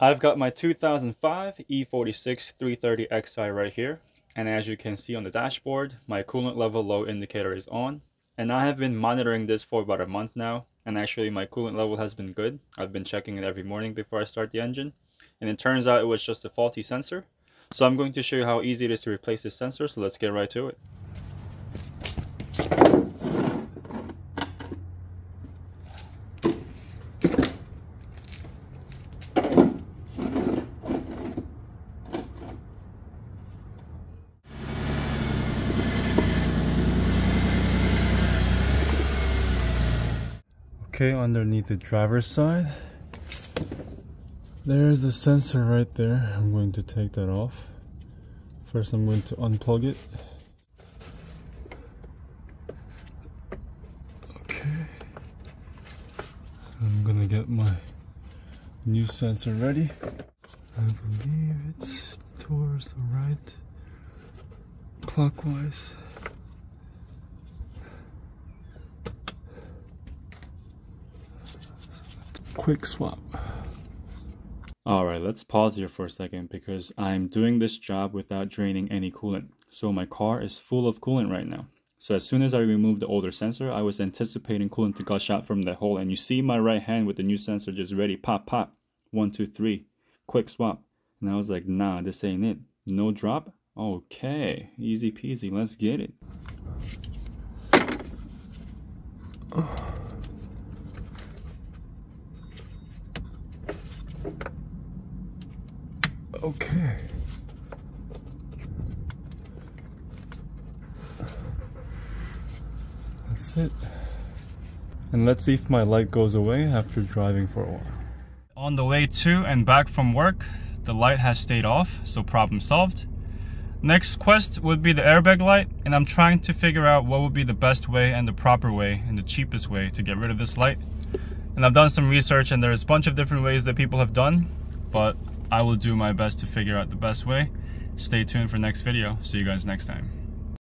I've got my 2005 E46 330xi right here. And as you can see on the dashboard, my coolant level low indicator is on. And I have been monitoring this for about a month now. And actually my coolant level has been good. I've been checking it every morning before I start the engine. And it turns out it was just a faulty sensor. So I'm going to show you how easy it is to replace this sensor. So let's get right to it. Okay, underneath the driver's side, there's the sensor right there. I'm going to take that off. First, I'm going to unplug it. Okay. I'm gonna get my new sensor ready. I believe it's towards the right, clockwise. Quick swap. Alright, let's pause here for a second because I'm doing this job without draining any coolant. So my car is full of coolant right now. So as soon as I removed the older sensor, I was anticipating coolant to gush out from the hole. And you see my right hand with the new sensor just ready. Pop, pop. One, two, three. Quick swap. And I was like, nah, this ain't it. No drop? Okay. Easy peasy. Let's get it. Oh. Okay. That's it. And let's see if my light goes away after driving for a while. On the way to and back from work, the light has stayed off, so problem solved. Next quest would be the airbag light, and I'm trying to figure out what would be the best way and the proper way and the cheapest way to get rid of this light. And I've done some research and there's a bunch of different ways that people have done, but I will do my best to figure out the best way. Stay tuned for next video. See you guys next time.